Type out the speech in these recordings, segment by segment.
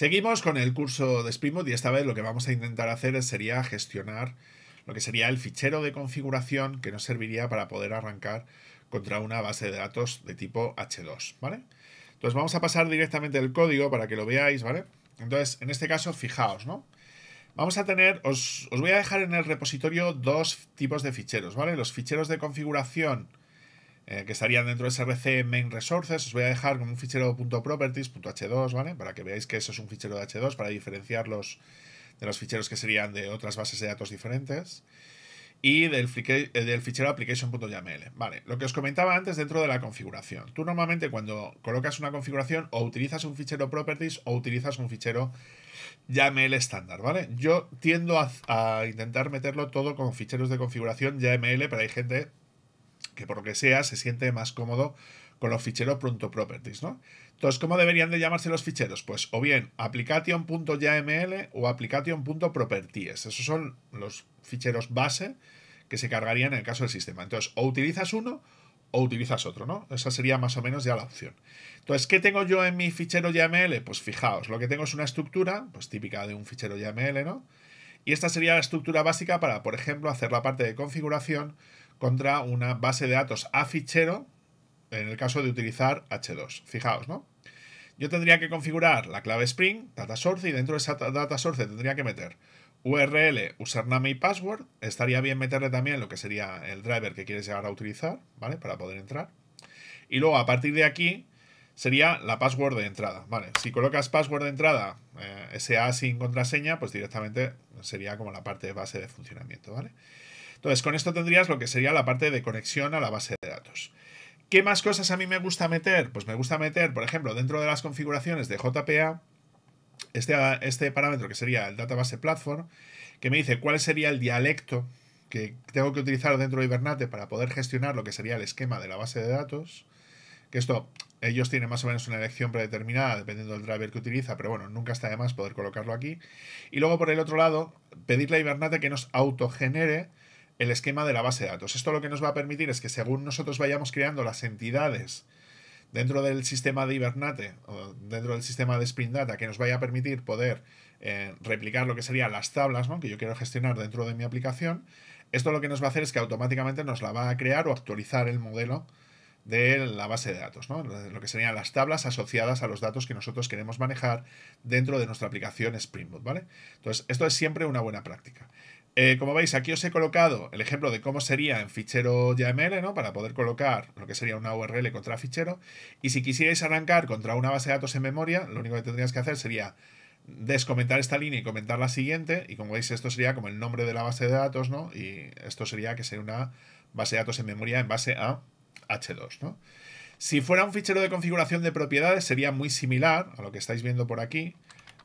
Seguimos con el curso de Spring y esta vez lo que vamos a intentar hacer sería gestionar lo que sería el fichero de configuración que nos serviría para poder arrancar contra una base de datos de tipo H2, ¿vale? Entonces vamos a pasar directamente el código para que lo veáis, ¿vale? Entonces, en este caso, fijaos, ¿no? Vamos a tener, os, os voy a dejar en el repositorio dos tipos de ficheros, ¿vale? Los ficheros de configuración eh, que estarían dentro de src main resources, os voy a dejar con un fichero .properties.h2, ¿vale? Para que veáis que eso es un fichero de H2 para diferenciarlos de los ficheros que serían de otras bases de datos diferentes y del, eh, del fichero application.yaml. Vale, lo que os comentaba antes dentro de la configuración. Tú normalmente cuando colocas una configuración o utilizas un fichero properties o utilizas un fichero YAML estándar, ¿vale? Yo tiendo a, intentar meterlo todo con ficheros de configuración YAML, pero hay gente que por lo que sea se siente más cómodo con los ficheros .properties, ¿no? Entonces, ¿cómo deberían de llamarse los ficheros? Pues o bien application.yml o application.properties. Esos son los ficheros base que se cargarían en el caso del sistema. Entonces, o utilizas uno o utilizas otro, ¿no? Esa sería más o menos ya la opción. Entonces, ¿qué tengo yo en mi fichero YAML? Pues fijaos, lo que tengo es una estructura, pues típica de un fichero YAML, ¿no? Y esta sería la estructura básica para, por ejemplo, hacer la parte de configuración contra una base de datos a fichero en el caso de utilizar H2. Fijaos, ¿no? Yo tendría que configurar la clave Spring, data source, y dentro de esa data source tendría que meter URL, username y password. Estaría bien meterle también lo que sería el driver que quieres llegar a utilizar, ¿vale? Para poder entrar. Y luego a partir de aquí sería la password de entrada, ¿vale? Si colocas password de entrada eh, SA sin contraseña, pues directamente sería como la parte base de funcionamiento, ¿vale? Entonces, con esto tendrías lo que sería la parte de conexión a la base de datos. ¿Qué más cosas a mí me gusta meter? Pues me gusta meter, por ejemplo, dentro de las configuraciones de JPA, este, este parámetro que sería el Database Platform, que me dice cuál sería el dialecto que tengo que utilizar dentro de Hibernate para poder gestionar lo que sería el esquema de la base de datos. Que esto, ellos tienen más o menos una elección predeterminada dependiendo del driver que utiliza, pero bueno, nunca está de más poder colocarlo aquí. Y luego por el otro lado, pedirle a Hibernate que nos autogenere el esquema de la base de datos. Esto lo que nos va a permitir es que según nosotros vayamos creando las entidades dentro del sistema de Hibernate o dentro del sistema de Spring Data que nos vaya a permitir poder eh, replicar lo que serían las tablas que yo quiero gestionar dentro de mi aplicación, esto lo que nos va a hacer es que automáticamente nos la va a crear o actualizar el modelo de la base de datos, ¿no? lo que serían las tablas asociadas a los datos que nosotros queremos manejar dentro de nuestra aplicación Spring Boot. ¿vale? Entonces, esto es siempre una buena práctica. Eh, como veis, aquí os he colocado el ejemplo de cómo sería en fichero YAML, ¿no? Para poder colocar lo que sería una URL contra fichero. Y si quisierais arrancar contra una base de datos en memoria, lo único que tendrías que hacer sería descomentar esta línea y comentar la siguiente. Y como veis, esto sería como el nombre de la base de datos, ¿no? Y esto sería que sería una base de datos en memoria en base a H2, ¿no? Si fuera un fichero de configuración de propiedades, sería muy similar a lo que estáis viendo por aquí.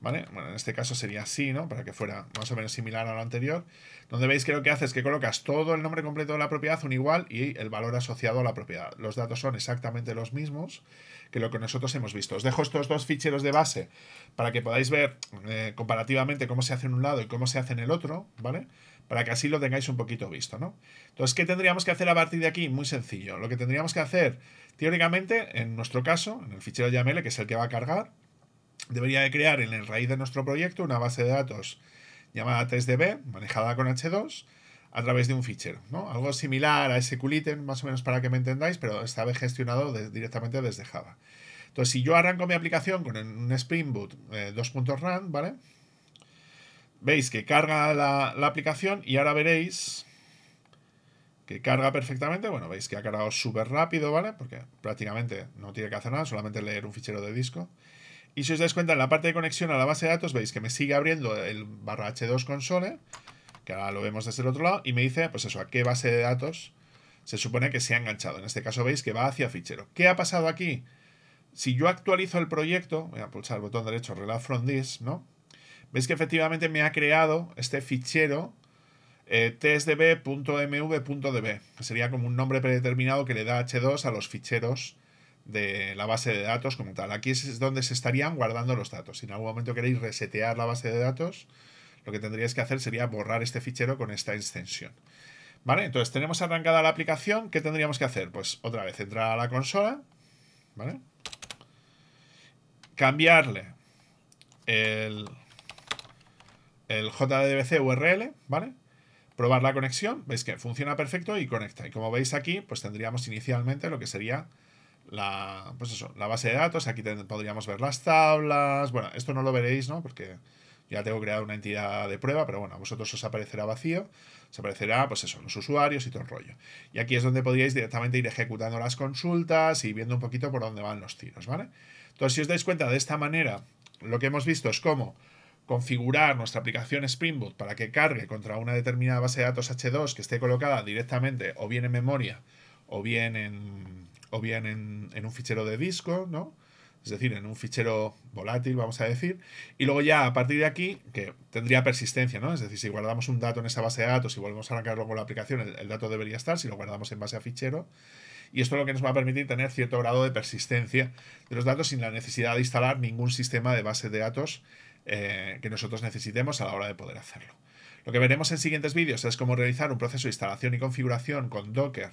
¿Vale? Bueno, en este caso sería así, ¿no? Para que fuera más o menos similar a lo anterior. Donde veis que lo que hace es que colocas todo el nombre completo de la propiedad, un igual, y el valor asociado a la propiedad. Los datos son exactamente los mismos que lo que nosotros hemos visto. Os dejo estos dos ficheros de base para que podáis ver eh, comparativamente cómo se hace en un lado y cómo se hace en el otro, ¿vale? Para que así lo tengáis un poquito visto, ¿no? Entonces, ¿qué tendríamos que hacer a partir de aquí? Muy sencillo. Lo que tendríamos que hacer, teóricamente, en nuestro caso, en el fichero YAML, que es el que va a cargar, debería de crear en el raíz de nuestro proyecto una base de datos llamada testdb, manejada con H2, a través de un fichero. ¿no? Algo similar a SQLite, más o menos para que me entendáis, pero esta vez gestionado directamente desde Java. Entonces, si yo arranco mi aplicación con un Spring Boot 2.run, eh, ¿vale? Veis que carga la, la aplicación y ahora veréis que carga perfectamente. Bueno, veis que ha cargado súper rápido, ¿vale? Porque prácticamente no tiene que hacer nada, solamente leer un fichero de disco. Y si os dais cuenta, en la parte de conexión a la base de datos, veis que me sigue abriendo el barra H2 console, que ahora lo vemos desde el otro lado, y me dice, pues eso, a qué base de datos se supone que se ha enganchado. En este caso veis que va hacia fichero. ¿Qué ha pasado aquí? Si yo actualizo el proyecto, voy a pulsar el botón derecho, Reload from this, ¿no? Veis que efectivamente me ha creado este fichero eh, tsdb.mv.db, que sería como un nombre predeterminado que le da H2 a los ficheros de la base de datos como tal. Aquí es donde se estarían guardando los datos. Si en algún momento queréis resetear la base de datos, lo que tendríais que hacer sería borrar este fichero con esta extensión. ¿Vale? Entonces tenemos arrancada la aplicación. ¿Qué tendríamos que hacer? Pues otra vez entrar a la consola. ¿Vale? Cambiarle el, el JDBC URL, ¿vale? Probar la conexión, veis que funciona perfecto y conecta. Y como veis aquí, pues tendríamos inicialmente lo que sería la, pues eso, la base de datos. Aquí podríamos ver las tablas. Bueno, esto no lo veréis, ¿no? Porque ya tengo creado una entidad de prueba, pero bueno, a vosotros os aparecerá vacío. Os aparecerá, pues eso, los usuarios y todo el rollo. Y aquí es donde podríais directamente ir ejecutando las consultas y viendo un poquito por dónde van los tiros, ¿vale? Entonces, si os dais cuenta de esta manera, lo que hemos visto es cómo configurar nuestra aplicación Spring Boot para que cargue contra una determinada base de datos H2 que esté colocada directamente o bien en memoria o bien en, o bien en, un fichero de disco, ¿no? Es decir, en un fichero volátil, vamos a decir. Y luego ya a partir de aquí, que tendría persistencia, ¿no? Es decir, si guardamos un dato en esa base de datos y volvemos a arrancar luego la aplicación, el, el dato debería estar, si lo guardamos en base a fichero. Y esto es lo que nos va a permitir tener cierto grado de persistencia de los datos sin la necesidad de instalar ningún sistema de base de datos eh, que nosotros necesitemos a la hora de poder hacerlo. Lo que veremos en siguientes vídeos es cómo realizar un proceso de instalación y configuración con Docker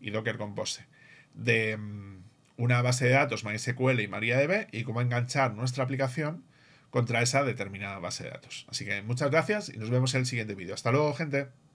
y Docker Compose de mm, una base de datos MySQL y MariaDB y cómo enganchar nuestra aplicación contra esa determinada base de datos. Así que muchas gracias y nos vemos en el siguiente vídeo. Hasta luego, gente.